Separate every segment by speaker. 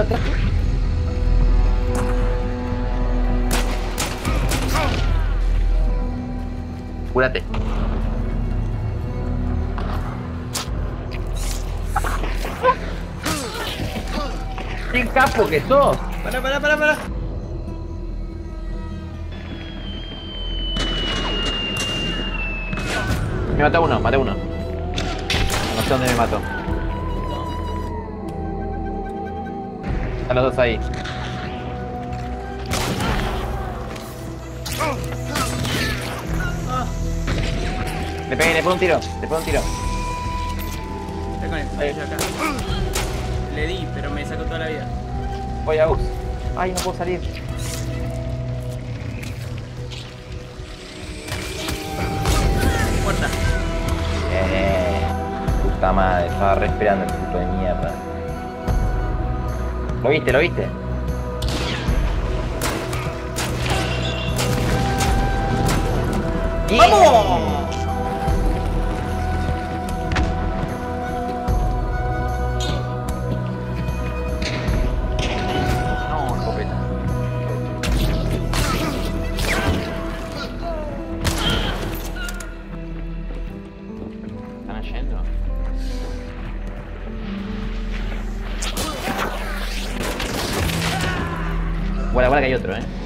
Speaker 1: atrás. Cúrate. ¡Qué capo que sos!
Speaker 2: Para, para, para, para.
Speaker 1: Me mató uno, maté uno. No sé dónde me mató. Están los dos ahí. Le pegué, le pego un tiro, le pego un tiro.
Speaker 2: Está con acá. Le di, pero me sacó toda la vida.
Speaker 1: Voy a Us. Ay, no puedo salir.
Speaker 2: Muerta.
Speaker 1: Eh, puta madre, estaba respirando el puto de mierda. ¿Lo viste? ¿Lo viste?
Speaker 2: ¡Vamos!
Speaker 1: No, escopeta. ¿Están yendo? Guarda, guarda que hay otro, eh.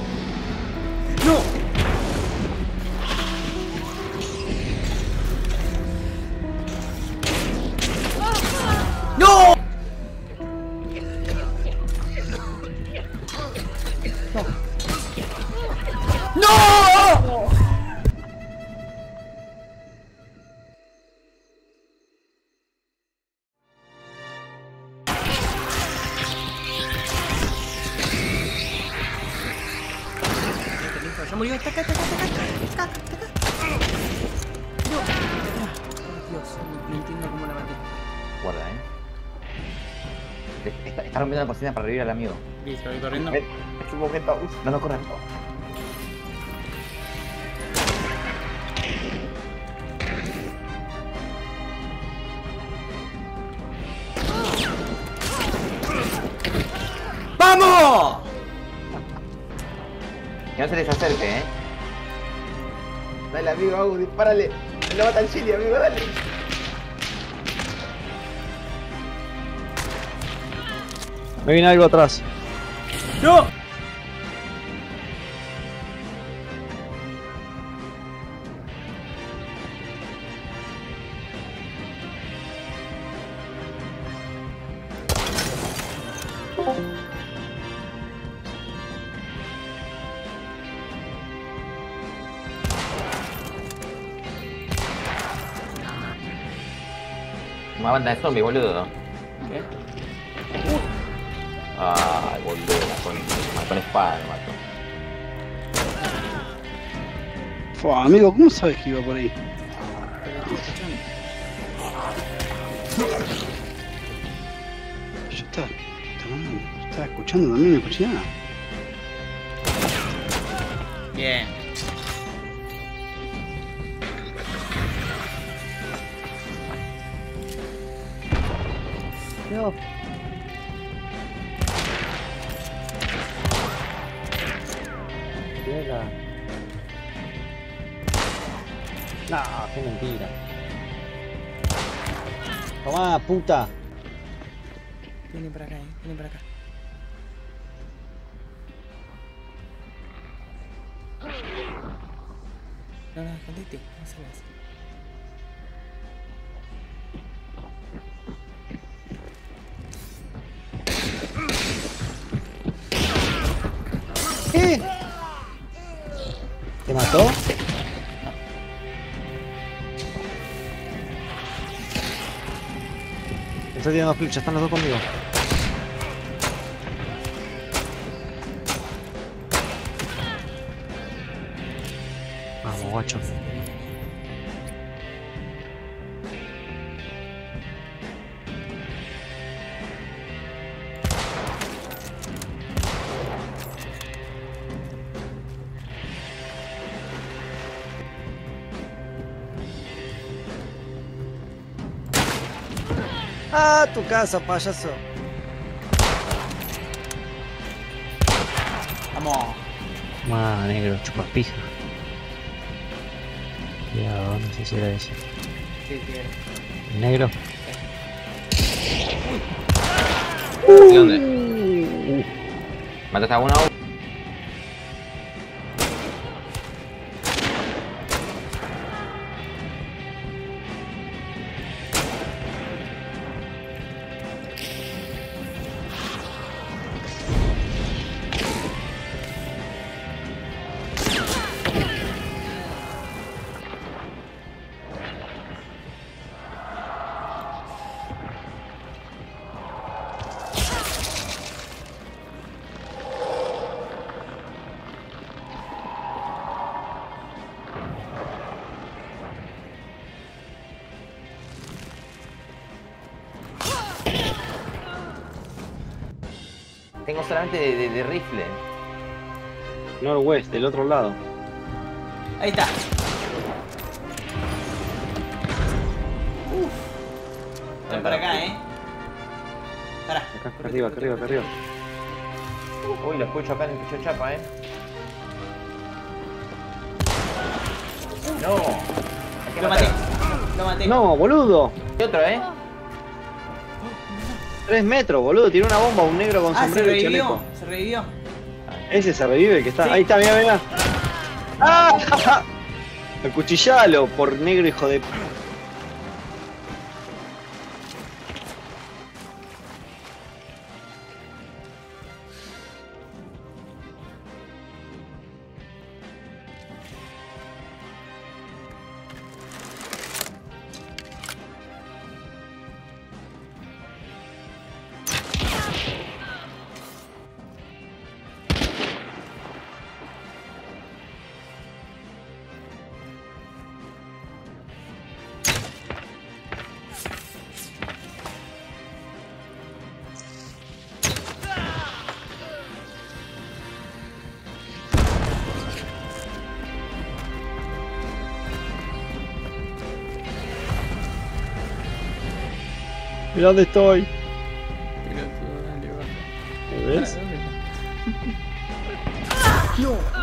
Speaker 2: Murió, está acá, está acá, está acá, está acá, está acá. No. Oh, Dios, no, entiendo cómo la maté.
Speaker 1: Guarda, eh. Está, está rompiendo la cocina para revivir al amigo.
Speaker 2: Listo, voy corriendo.
Speaker 1: Es un momento. Uf, no, no corras.
Speaker 2: ¡Vamos!
Speaker 1: Que no se les acerque, eh. Dale, amigo, Agu, dispárale. Lo mata el chile, amigo, dale.
Speaker 3: Me viene algo atrás.
Speaker 2: ¡No!
Speaker 1: Una banda de zombies, boludo.
Speaker 2: ¿Qué?
Speaker 1: Ay, boludo, con, con espada me mató.
Speaker 3: Fua, amigo, ¿cómo sabes que iba por ahí? Yo estaba, estaba, estaba escuchando también, no escuché nada.
Speaker 2: Bien.
Speaker 3: No.
Speaker 4: Llega. No, qué mentira. Tomá, puta.
Speaker 2: Vienen para acá, eh. Vienen para acá. No, no, escondete. No salgas.
Speaker 4: ¿Te mató? Estoy tirando flechas, están los dos conmigo. Vamos, guacho. A tu casa, payaso.
Speaker 2: Vamos.
Speaker 4: Más negro, chupapija. Ya, ¿dónde se hiciera ese?
Speaker 2: Sí, sí.
Speaker 4: Negro.
Speaker 1: Sí. Uy. ¿Y dónde? Uh. ¿Mataste a uno Tengo solamente de, de- de rifle.
Speaker 4: Northwest, del otro lado.
Speaker 2: Ahí está. Ven para acá, eh. Pará.
Speaker 4: Acá, acá arriba, acá arriba, acá arriba.
Speaker 1: Uy, lo escucho acá en el picho chapa, eh. No.
Speaker 2: Lo maté. Lo maté.
Speaker 4: No, boludo.
Speaker 1: Y otro, eh.
Speaker 4: 3 metros, boludo. Tiró una bomba un negro con
Speaker 2: Ah, se
Speaker 4: sombrero y
Speaker 2: revivió.
Speaker 4: chaleco.
Speaker 2: Se revivió.
Speaker 4: Ese se revive, el que está.
Speaker 2: Sí.
Speaker 4: Ahí está, mira, mira. ¡Ah! Acuchillalo por negro, hijo de. Mira dónde estoy. ¿Me ves?
Speaker 2: No.